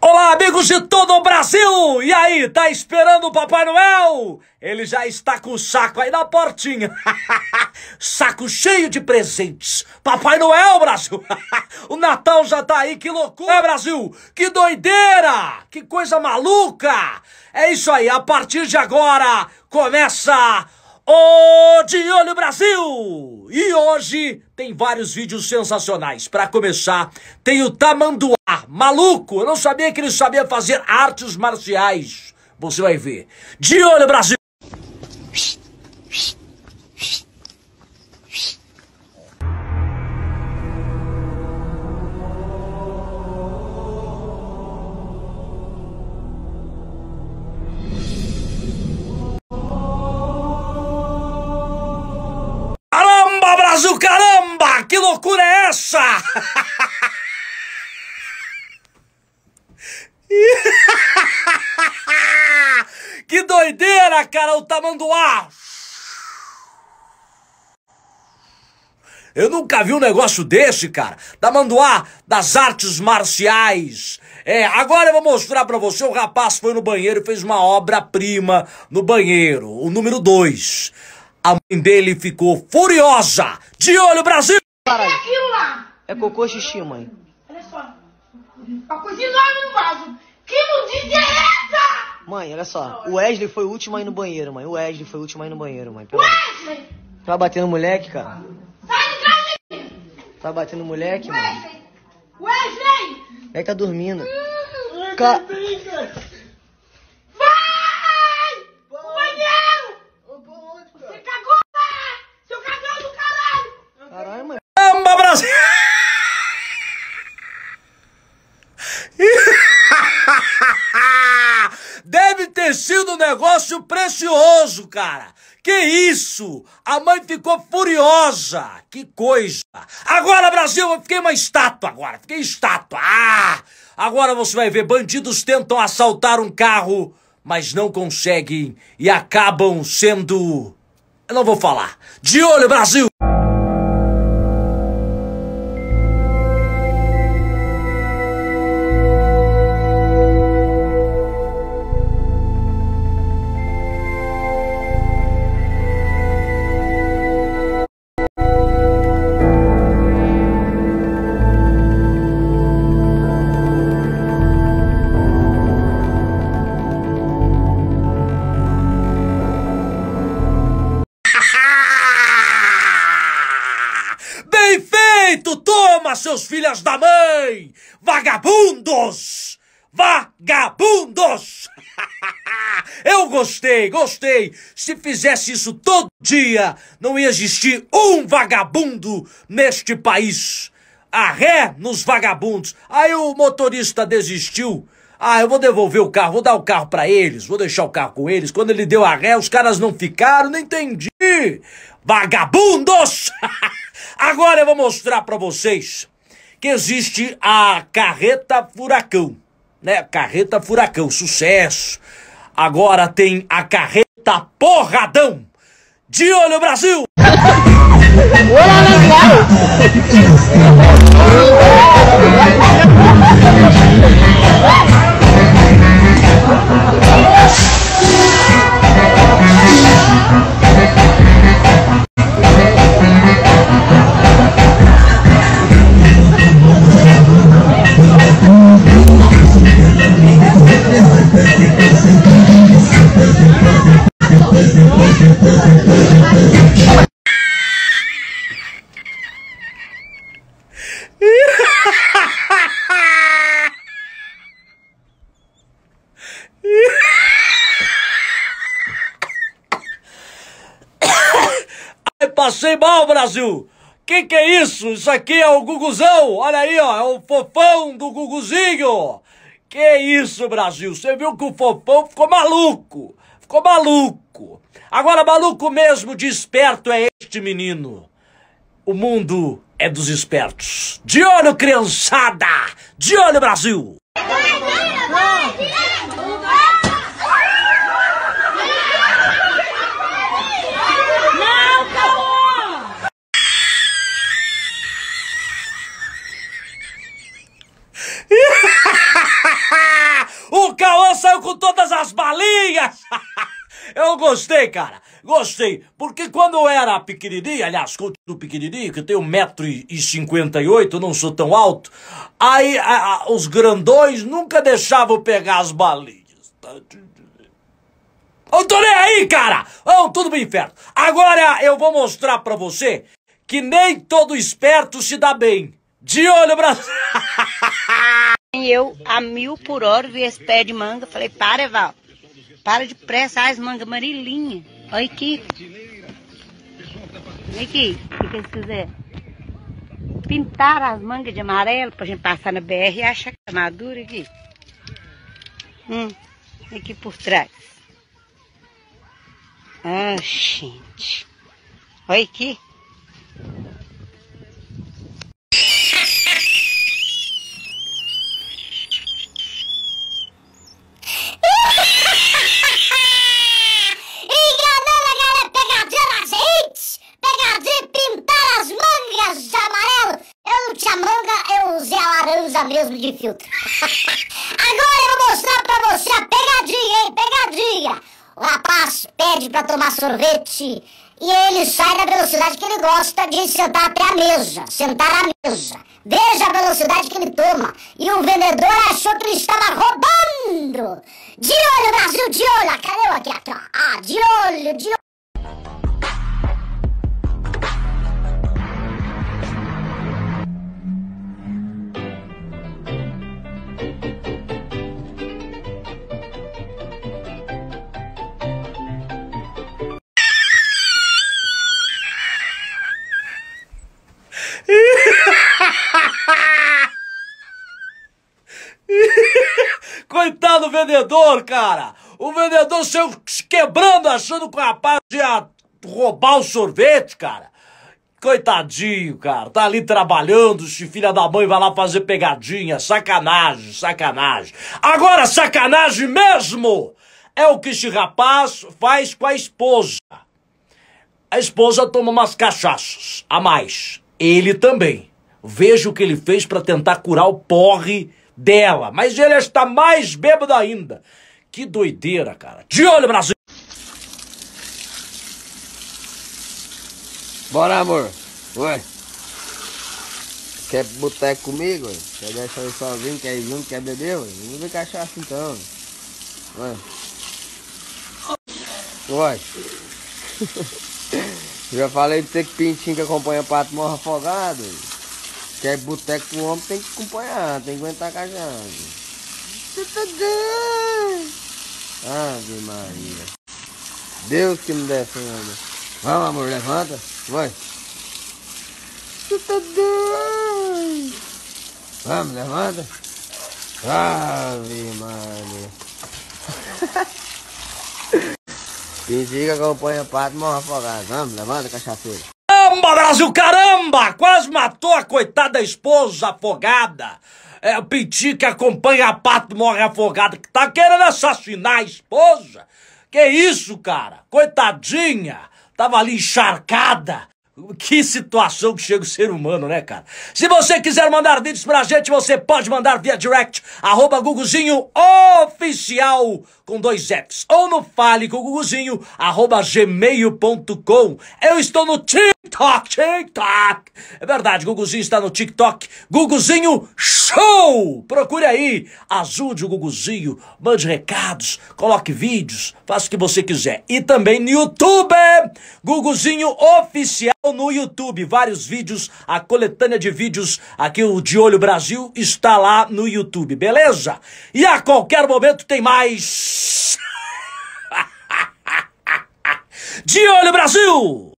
Olá, amigos de todo o Brasil! E aí, tá esperando o Papai Noel? Ele já está com o saco aí na portinha. saco cheio de presentes. Papai Noel, Brasil! o Natal já tá aí, que loucura, Brasil! Que doideira! Que coisa maluca! É isso aí, a partir de agora começa o De Olho Brasil! E hoje tem vários vídeos sensacionais. Para começar, tem o Tamanduá, maluco! Eu não sabia que ele sabia fazer artes marciais. Você vai ver. De Olho Brasil! Brasil, caramba! Que loucura é essa? que doideira, cara, o tamanduá! Eu nunca vi um negócio desse, cara. Tamanduá das artes marciais. É, agora eu vou mostrar para você. O rapaz foi no banheiro e fez uma obra-prima no banheiro, o número 2. A mãe dele ficou furiosa. De olho, Brasil! Caralho. É aquilo lá? É cocô xixi, mãe. Olha só. Uma coisa enorme no vaso. Que notícia é essa? Mãe, olha só. O Wesley foi o último aí no banheiro, mãe. O Wesley foi o último aí no banheiro, mãe. Pra... Wesley! Tá batendo moleque, cara? Sai de casa aí! Tá batendo moleque, mãe? Wesley! Wesley! É que tá dormindo. Hum, Ca... ter sido um negócio precioso, cara. Que isso? A mãe ficou furiosa. Que coisa. Agora, Brasil, eu fiquei uma estátua agora. Fiquei estátua. Ah! Agora você vai ver, bandidos tentam assaltar um carro, mas não conseguem e acabam sendo... Eu não vou falar. De olho, Brasil! Seus filhos da mãe! Vagabundos! Vagabundos! Eu gostei, gostei. Se fizesse isso todo dia, não ia existir um vagabundo neste país. A ré nos vagabundos. Aí o motorista desistiu. Ah, eu vou devolver o carro, vou dar o carro para eles, vou deixar o carro com eles. Quando ele deu a ré, os caras não ficaram, não entendi. Vagabundos! Agora eu vou mostrar para vocês que existe a carreta furacão, né? Carreta furacão, sucesso. Agora tem a carreta porradão. De olho Brasil! Passei mal, Brasil! Que que é isso? Isso aqui é o Guguzão! Olha aí, ó, é o fofão do Guguzinho! Que isso, Brasil? Você viu que o fofão ficou maluco! Ficou maluco! Agora, maluco mesmo de esperto é este menino. O mundo é dos espertos. De olho, criançada! De olho, Brasil! saiu com todas as balinhas. Eu gostei, cara. Gostei. Porque quando eu era pequenininho, aliás, do pequenininho, que eu tenho 1,58m, não sou tão alto, aí a, a, os grandões nunca deixavam pegar as balinhas. Eu tô nem aí, cara! Vamos tudo bem inferno. Agora eu vou mostrar pra você que nem todo esperto se dá bem. De olho, Brasil! eu, a mil por hora, vi esse pé de manga. Falei, para, Val. Para de pressa, as mangas amarelinhas. Olha aqui. Olha aqui, o que eles fizeram? Pintaram as mangas de amarelo pra gente passar na BR e achar que é madura aqui. Hum, aqui por trás. Ah, gente. Olha aqui. Mesmo de filtro. Agora eu vou mostrar pra você a pegadinha, hein? Pegadinha. O rapaz pede pra tomar sorvete e ele sai da velocidade que ele gosta de sentar até a mesa, sentar à mesa. Veja a velocidade que ele toma. E o vendedor achou que ele estava roubando. De olho, Brasil, de olho. Cadê eu aqui atrás? Ah, de olho, de olho. Vendedor, cara! O vendedor saiu quebrando, achando que o rapaz ia roubar o sorvete, cara. Coitadinho, cara. Tá ali trabalhando, se filha da mãe vai lá fazer pegadinha. Sacanagem, sacanagem. Agora, sacanagem mesmo é o que esse rapaz faz com a esposa. A esposa toma umas cachaças a mais. Ele também. Veja o que ele fez para tentar curar o porre dela. Mas ele está mais bêbado ainda. Que doideira, cara. De olho, Brasil! Bora, amor. Ué. Quer boteco comigo? Quer deixar eu sozinho? Quer ir junto? Quer beber? Não beber cachaça então. Ué. Ué. Já falei de ter que pintinho que acompanha pato morro afogado. Quer boteco com homem tem que acompanhar, tem que aguentar cajando. Ave Maria. Deus que me defenda. Vamos amor, levanta. Vai. Vamos, levanta. Ave Maria. Fingi que acompanha pato morre afogado. Vamos, levanta, cachaceiro. Caramba, Brasil, caramba! Quase matou a coitada esposa afogada. É o Piti que acompanha a pato morre afogada, que tá querendo assassinar a esposa. Que isso, cara? Coitadinha. Tava ali encharcada. Que situação que chega o ser humano, né, cara? Se você quiser mandar vídeos pra gente, você pode mandar via direct, arroba Guguzinho Oficial, com dois Fs. Ou no Fale com Guguzinho, arroba gmail.com. Eu estou no TikTok, TikTok. É verdade, Guguzinho está no TikTok. Guguzinho Show! Procure aí, ajude o Guguzinho, mande recados, coloque vídeos, faça o que você quiser. E também no YouTube, Guguzinho Oficial no YouTube, vários vídeos, a coletânea de vídeos aqui, o De Olho Brasil, está lá no YouTube, beleza? E a qualquer momento tem mais. De Olho Brasil!